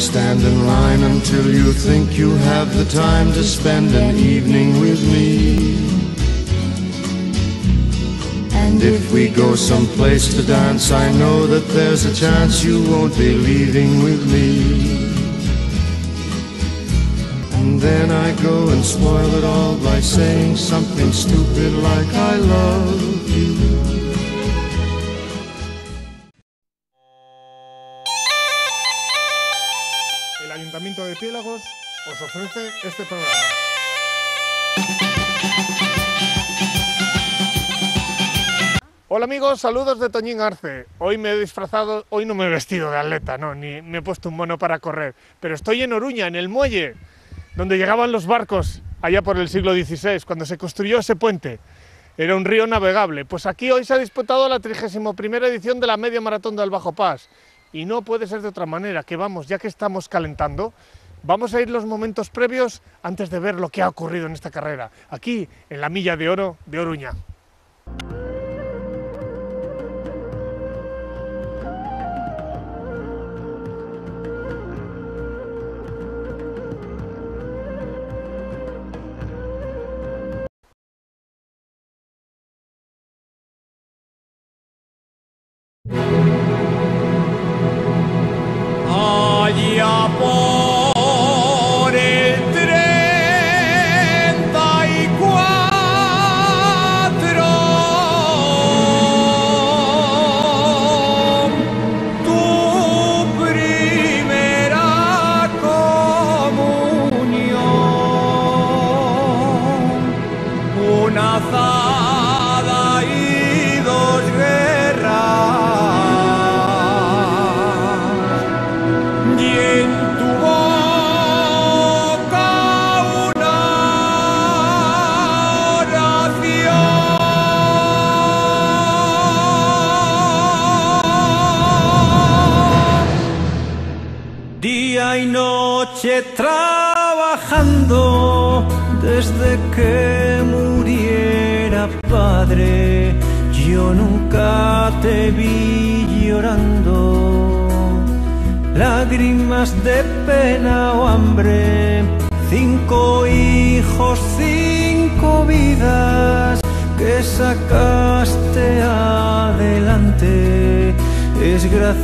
stand in line until you think you have the time to spend an evening with me. And if we go someplace to dance, I know that there's a chance you won't be leaving with me. And then I go and spoil it all by saying something stupid like I love you. Os ofrece este programa. Hola amigos, saludos de Toñín Arce. Hoy me he disfrazado, hoy no me he vestido de atleta, no, ni me he puesto un mono para correr, pero estoy en Oruña, en el muelle, donde llegaban los barcos allá por el siglo XVI, cuando se construyó ese puente. Era un río navegable. Pues aquí hoy se ha disputado la 31 edición de la Media Maratón del Bajo Paz. Y no puede ser de otra manera, que vamos, ya que estamos calentando, vamos a ir los momentos previos antes de ver lo que ha ocurrido en esta carrera, aquí en la Milla de Oro de Oruña.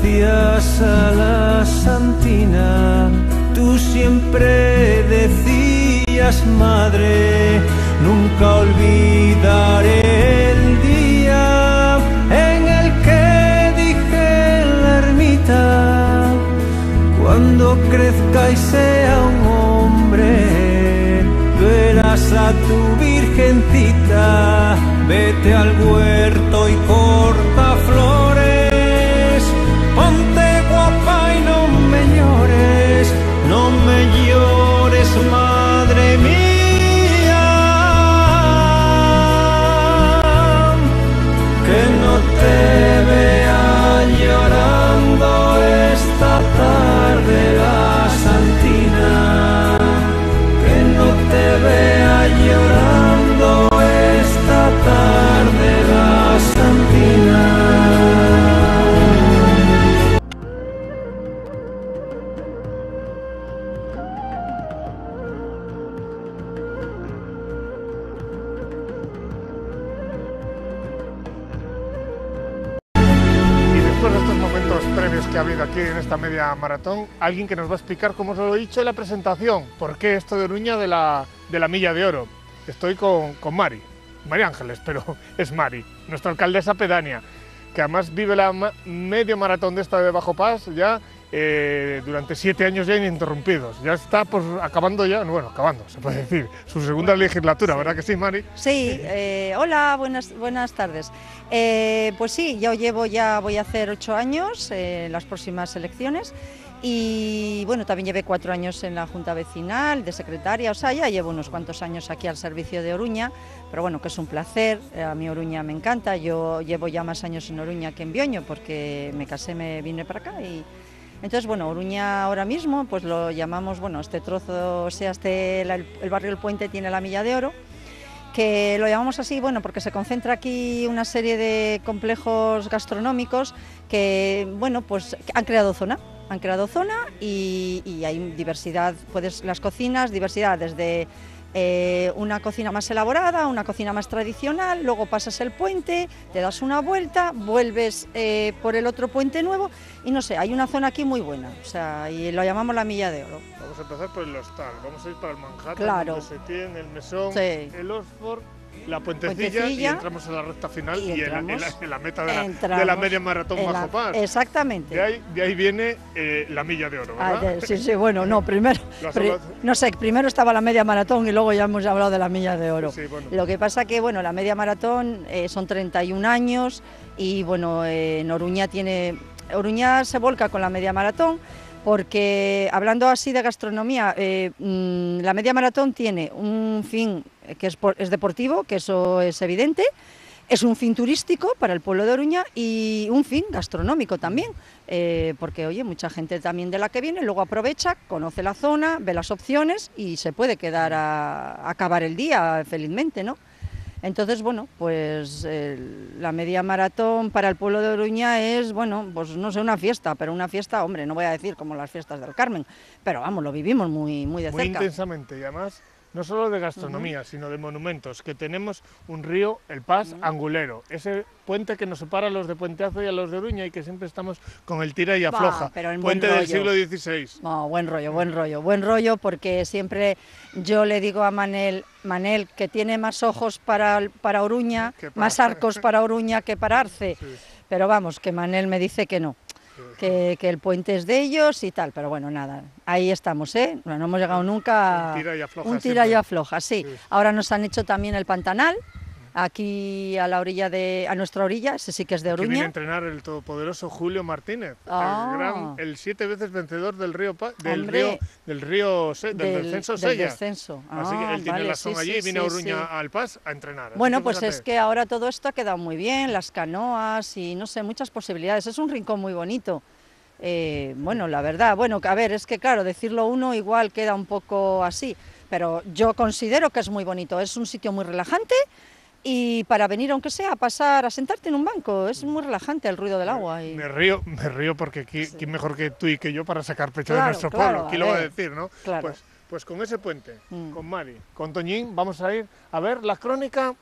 A la Santina, tú siempre decías, madre, nunca olvidaré el día en el que dije en la ermita, cuando crezca y sea un hombre, verás a tu virgencita, vete al huerto y corta después de estos momentos previos que ha habido aquí en esta media maratón, alguien que nos va a explicar, como os lo he dicho en la presentación, por qué esto de Oruña de la, de la Milla de Oro. Estoy con, con Mari, María Ángeles, pero es Mari, nuestra alcaldesa pedánea, que además vive la medio maratón de esta de Bajo Paz ya eh, durante siete años ya ininterrumpidos. Ya está pues, acabando ya, bueno, acabando, se puede decir, su segunda legislatura, ¿verdad que sí, Mari? Sí, eh, hola, buenas, buenas tardes. Eh, pues sí, yo llevo ya, voy a hacer ocho años eh, en las próximas elecciones y bueno, también llevé cuatro años en la Junta Vecinal de secretaria, o sea, ya llevo unos cuantos años aquí al servicio de Oruña, pero bueno, que es un placer, a mí Oruña me encanta, yo llevo ya más años en Oruña que en Bioño porque me casé, me vine para acá y entonces, bueno, Oruña ahora mismo, pues lo llamamos, bueno, este trozo, o sea, este, el barrio El Puente tiene la milla de oro, que lo llamamos así, bueno, porque se concentra aquí una serie de complejos gastronómicos que, bueno, pues han creado zona. han creado zona y, y hay diversidad, puedes las cocinas, diversidad desde eh, una cocina más elaborada, una cocina más tradicional, luego pasas el puente, te das una vuelta, vuelves eh, por el otro puente nuevo y no sé, hay una zona aquí muy buena, o sea, y lo llamamos la Milla de Oro. Vamos a empezar por el hostal, vamos a ir para el Manhattan, Claro. el Setien, el Mesón, Sí. el Oxford, la puentecilla, y entramos a la recta final Y y, en, la- en la, entramos- en la meta de la, de la media maratón en Bajo Paz. Exactamente. De ahí, de ahí viene eh, la milla de oro, Ah, ¿verdad? sí, sí, bueno, no, primero, pri- no sé, primero estaba la media maratón y luego ya hemos hablado de la milla de oro. Sí, bueno. Lo que pasa que, bueno, la media maratón eh, son 31 años y, bueno, eh, en Oruña tiene, Oruña se volca con la media maratón porque, hablando así de gastronomía, eh, mm, la media maratón tiene un fin que es, es deportivo, que eso es evidente, es un fin turístico para el pueblo de Oruña y un fin gastronómico también, eh, porque oye, mucha gente también de la que viene luego aprovecha, conoce la zona, ve las opciones y se puede quedar a, a acabar el día felizmente, ¿no? Entonces, bueno, pues la media maratón para el pueblo de Oruña es, bueno, pues no sé, una fiesta, pero una fiesta, hombre, no voy a decir como las fiestas del Carmen, pero vamos, lo vivimos muy, muy de Muy cerca. intensamente y además no solo de gastronomía, sino de monumentos, que tenemos un río, el Paz Angulero, ese puente que nos separa a los de Puenteazo y a los de Oruña y que siempre estamos con el tira y afloja. pero en puente del siglo XVI. No, buen rollo, buen rollo, buen rollo, porque siempre yo le digo a Manel, Manel, que tiene más ojos para, para Oruña, más arcos para Oruña que para Arce. Sí. Pero vamos, que Manel me dice que no, que, que el puente es de ellos y tal, pero bueno, nada, ahí estamos, ¿eh? No, no hemos llegado nunca Un tira y afloja un tira y afloja, sí. Sí. Ahora nos han hecho también el Pantanal, aquí a la orilla de, a nuestra orilla, ese sí que es de Que viene a Oruña. entrenar el todopoderoso Julio Martínez, Ah. el, gran- el siete veces vencedor del río del Hombre. río del río Se- del, descenso del Sella. descenso. Así que Ah, él tiene vale, la sí, zona allí sí, y viene a sí, Oruña sí. al Paz a entrenar. Bueno, pues es que ahora todo esto ha quedado muy bien, las canoas y no sé, muchas posibilidades. Es un rincón muy bonito. Eh, bueno, la verdad, bueno, a ver, es que claro, decirlo uno igual queda un poco así, pero yo considero que es muy bonito. Es un sitio muy relajante y para venir, aunque sea, a pasar, a sentarte en un banco, es muy relajante el ruido del agua. Y... Me río, me río porque qui- quién mejor que tú y que yo para sacar pecho de nuestro claro, pueblo. ¿Quién lo va a ver, decir, no? claro. Pues, pues con ese puente, Mm. con Mari, con Toñín, vamos a ir a ver la crónica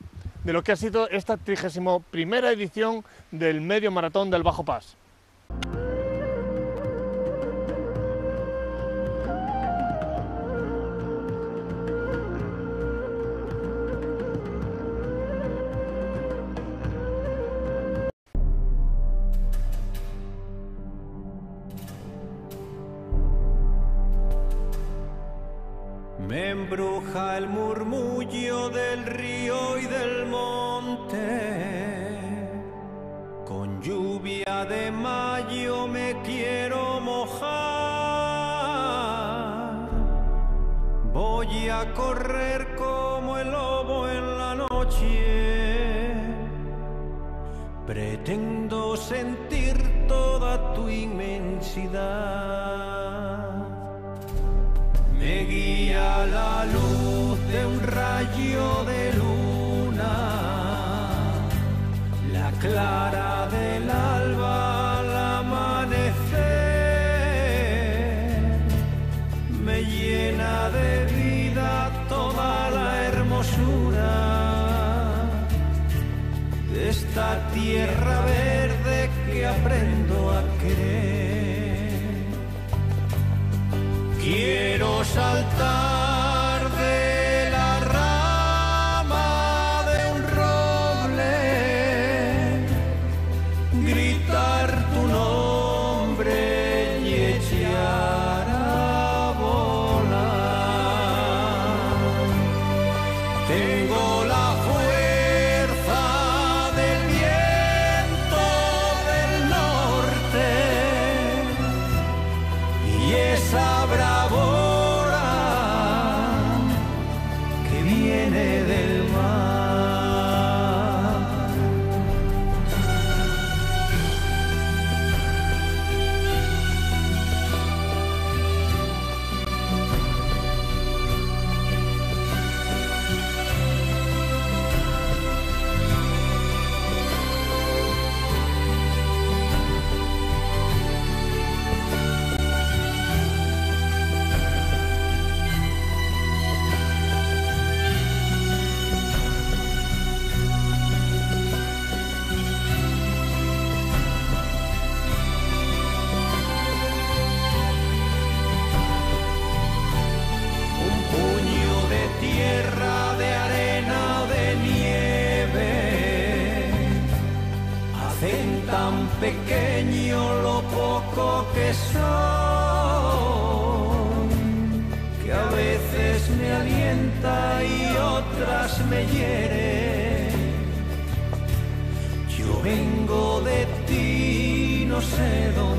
de lo que ha sido esta 31 primera edición del medio maratón del Bajo Paz. Un rayo de me hiere. Yo vengo de ti, no sé dónde.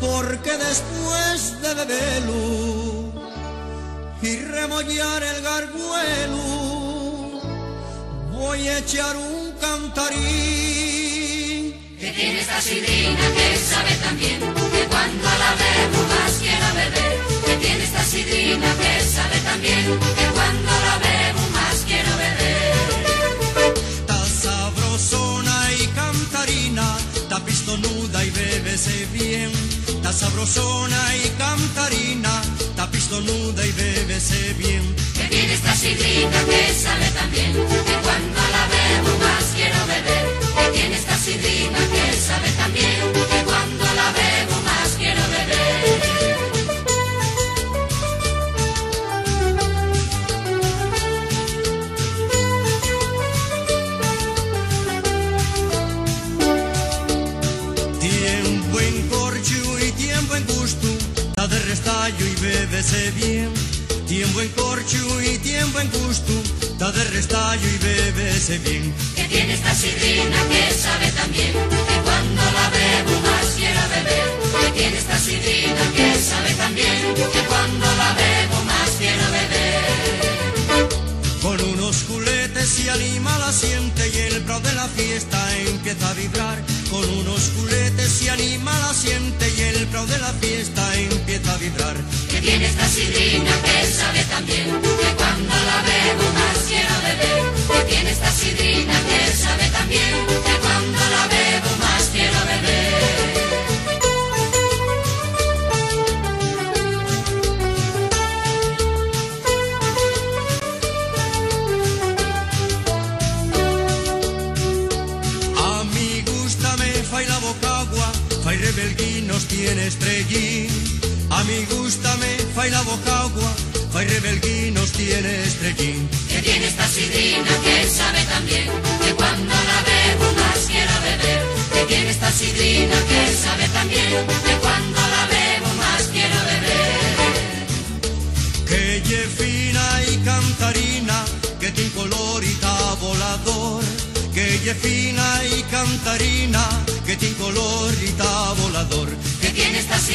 porque después de beberlo y remollar el garguelo, voy a echar un cantarín. Que tiene esta sidrina que sabe también que cuando la bebo más quiero beber. Que tiene esta sidrina que sabe también que cuando la bebo parece bien. Está sabrosona y cantarina, está pistonuda y bébese bien. Que tiene esta sidrita que sabe también.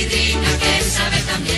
divina que sabe también.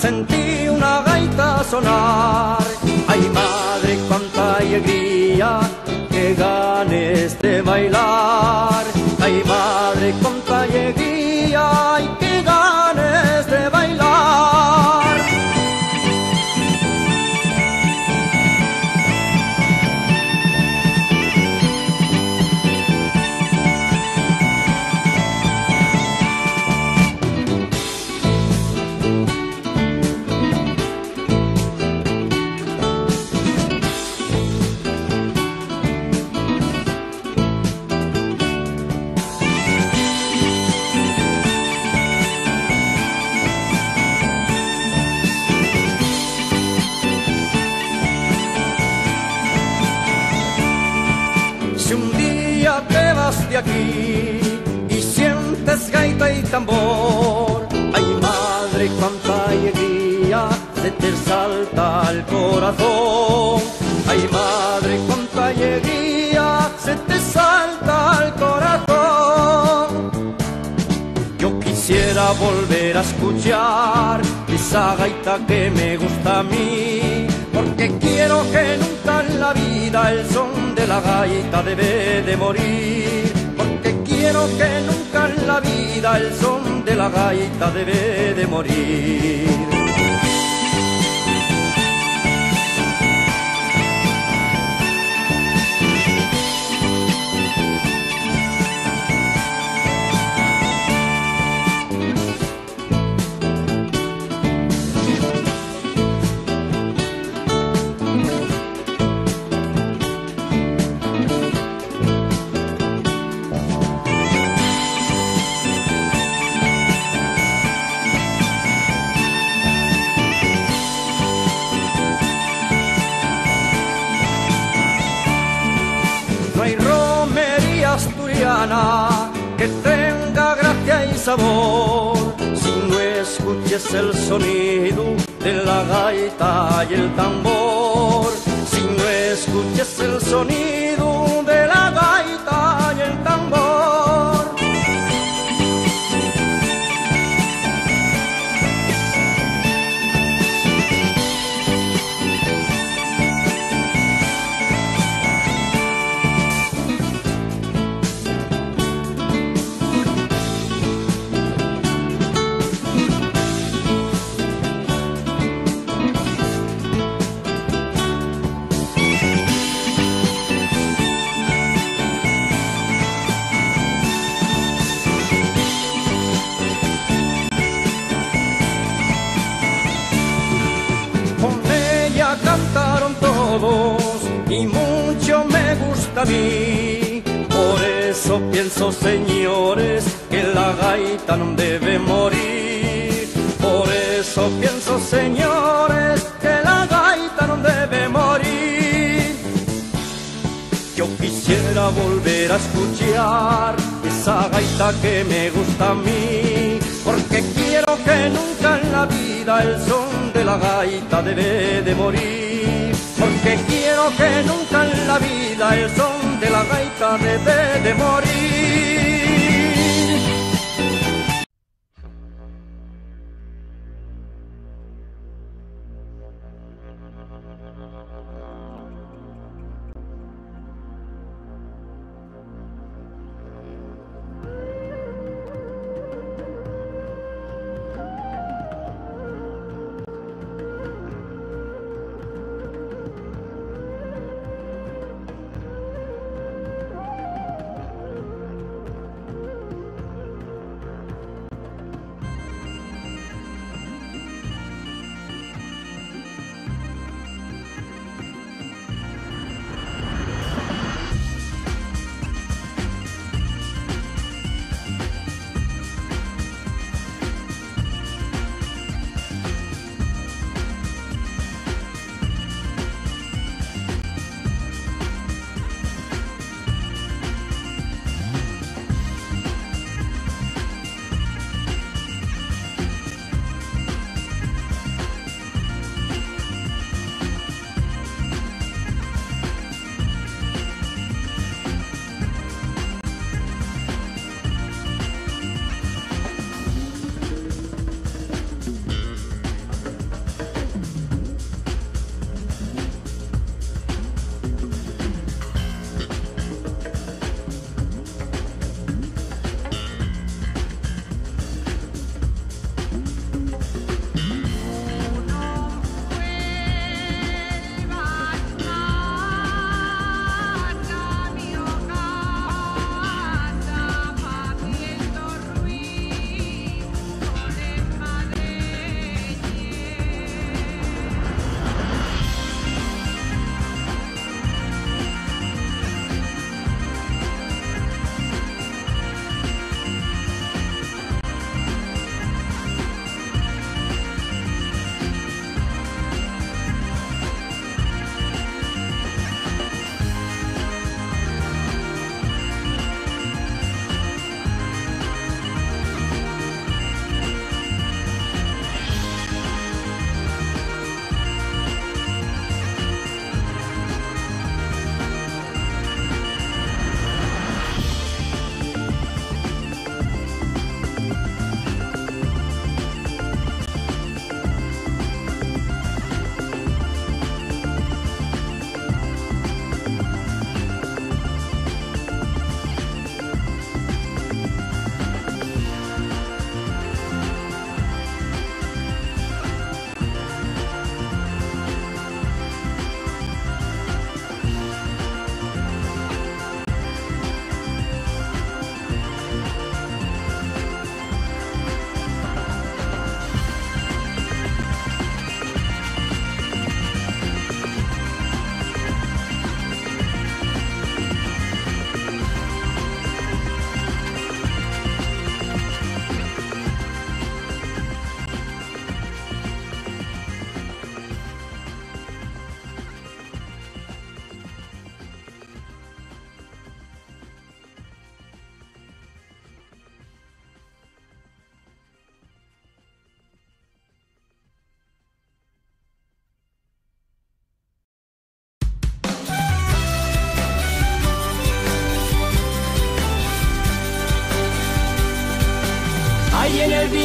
Sentí una gaita sonar. Ay madre, cuánta alegría, qué ganes de bailar. Ay madre, cuánta alegría se te salta el corazón. Ay madre, cuánta alegría se te salta el corazón. Yo quisiera volver a escuchar esa gaita que me gusta a mí, porque quiero que nunca en la vida el son de la gaita debe de morir, quiero que nunca en la vida el son de la gaita debe de morir. Si no escuches el sonido de la gaita y el tambor. Si no escuches el sonido eso pienso, señores, que la gaita no debe morir. Por eso pienso, señores, que la gaita no debe morir. Yo quisiera volver a escuchar esa gaita que me gusta a mí, porque quiero que nunca en la vida el son de la gaita debe de morir, porque quiero que nunca en la vida el son de la gaita debe de morir.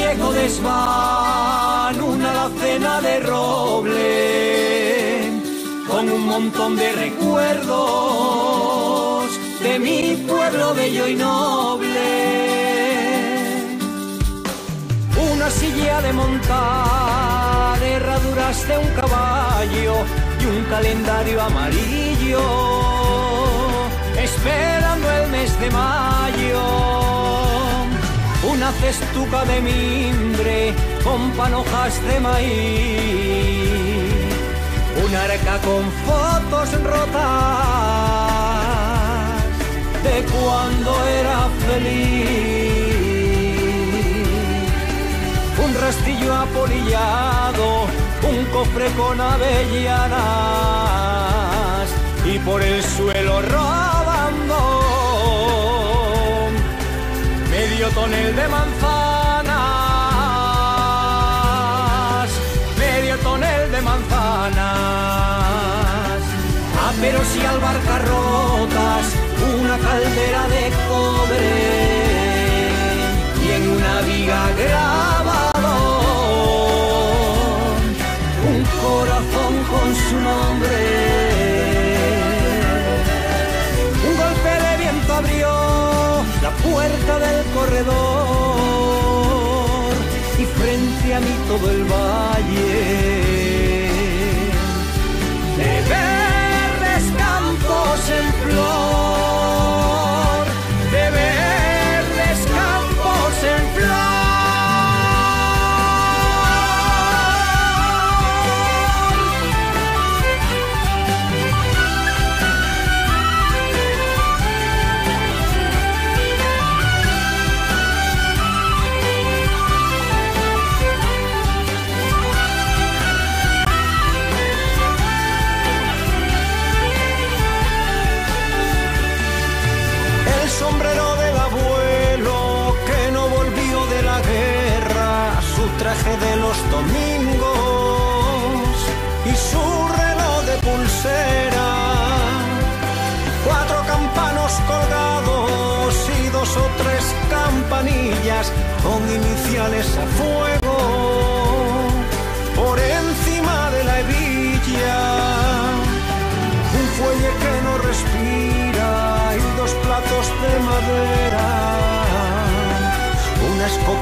Viejo desván, una alacena de roble, con un montón de recuerdos de mi pueblo bello y noble. Una silla de montar, herraduras de un caballo y un calendario amarillo, esperando el mes de mayo una cestuca de mimbre con panojas de maíz, una arca con fotos rotas de cuando era feliz, un rastillo apolillado, un cofre con avellanas y por el suelo rodando medio tonel de manzanas, medio tonel de manzanas, aperos y albarcarrotas, una caldera de cobre y en una viga grabado un corazón con su nombre. Y frente a mí todo el valle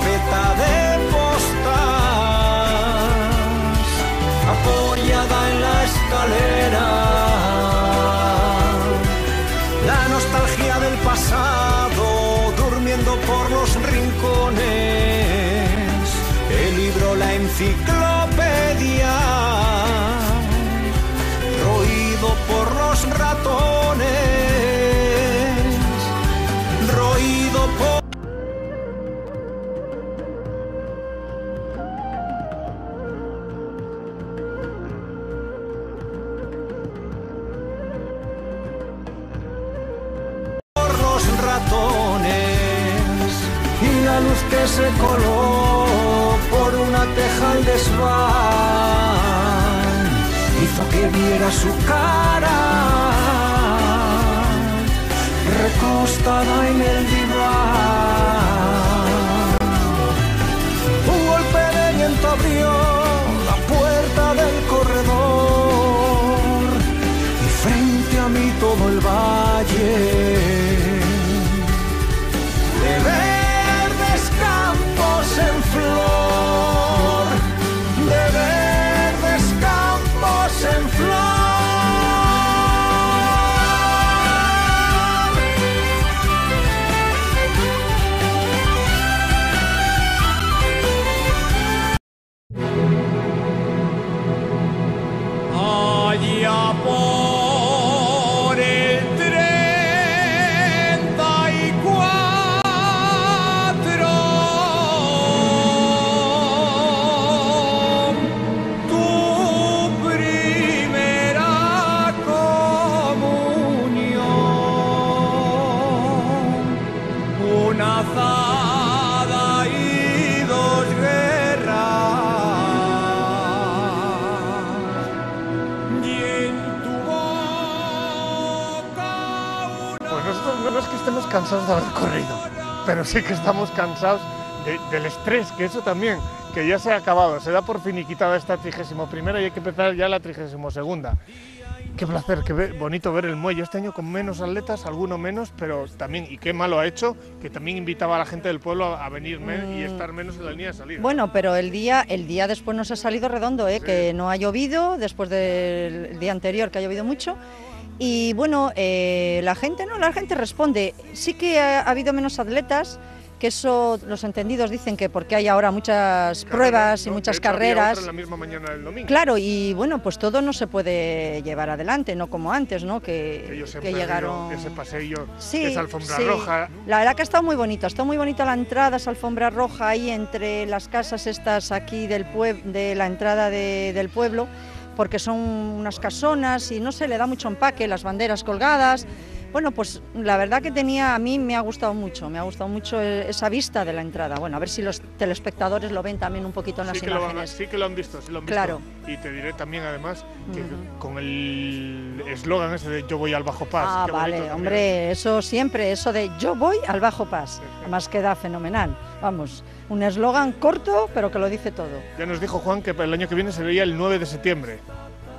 una su cara recostada en el diván. Cansados de haber corrido, pero sí que estamos cansados de- del estrés, que eso también, que ya se ha acabado, se da por finiquitada esta 31 y hay que empezar ya la 32 Qué placer, qué bonito ver el muelle este año con menos atletas, alguno menos, pero también, y qué malo ha hecho, que también invitaba a la gente del pueblo a, venir me- y estar menos en la línea de salida. Mm. Bueno, pero el día, el día después nos ha salido redondo, ¿eh? que no ha llovido, después del día anterior que ha llovido mucho. Y bueno, eh, la gente no, la gente responde. Sí que ha, ha habido menos atletas, que eso los entendidos dicen que porque hay ahora muchas pruebas y muchas carreras. en la misma mañana del domingo. Claro, y bueno, pues todo no se puede llevar adelante, no como antes, ¿no? Que, ellos llegaron. ese paseo, Sí, esa alfombra sí. roja. La verdad que ha estado muy bonito, ha estado muy bonita la entrada, esa alfombra roja ahí entre las casas estas aquí del pue- de la entrada de- del pueblo, porque son unas casonas y no sé, le da mucho empaque, las banderas colgadas. Bueno, pues la verdad que tenía, a mí me ha gustado mucho, me ha gustado mucho eh, esa vista de la entrada. Bueno, a ver si los telespectadores lo ven también un poquito en las Sí van a- imágenes. sí que lo han visto, sí lo han visto. Claro. Y te diré también, además, que con el eslogan ese de yo voy al Bajo Paz. Ah, vale, hombre, eso siempre, eso de yo voy al Bajo Paz, además queda fenomenal. Vamos, un eslogan corto, pero que lo dice todo. Ya nos dijo Juan que el año que viene sería el 9 de septiembre.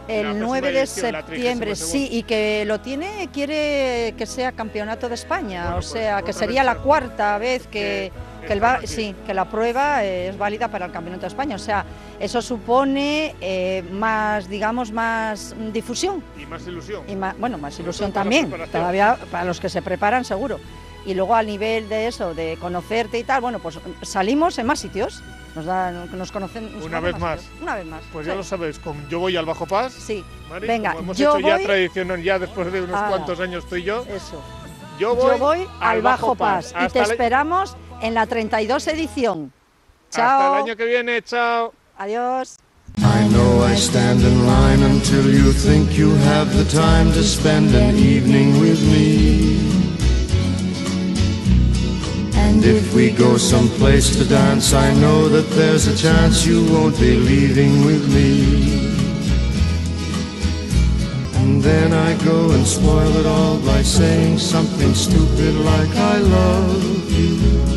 El próxima 9 de septiembre, 32ª. sí, y que lo tiene, quiere que sea campeonato de España, Bueno, o pues, sea, que sería la que- cuarta vez que, que que el va- sí, que la prueba eh, es válida para el campeonato de España, o sea, eso supone eh, más, digamos, más difusión Y más ilusión. y más, bueno, más ilusión también, todavía para los que se preparan seguro. Y luego al nivel de eso, de conocerte y tal, bueno, pues salimos en más sitios, nos dan, nos conocen nos Una vez más. sitios. Una vez más. Pues ya lo sabéis, con yo voy al Bajo Paz. Sí, Mari, venga, como hemos yo hecho ya voy- tradicional ya después de unos Ala. cuantos años tú y yo. eso. Yo voy, Yo voy al Bajo Paz, y te Hasta esperamos en la 32 edición. Hasta Chao. el año que viene, chao. Adiós. I know I stand in line until you think you have the time to spend an evening with me. If we go someplace to dance, I know that there's a chance you won't be leaving with me. And then I go and spoil it all by saying something stupid like I love you.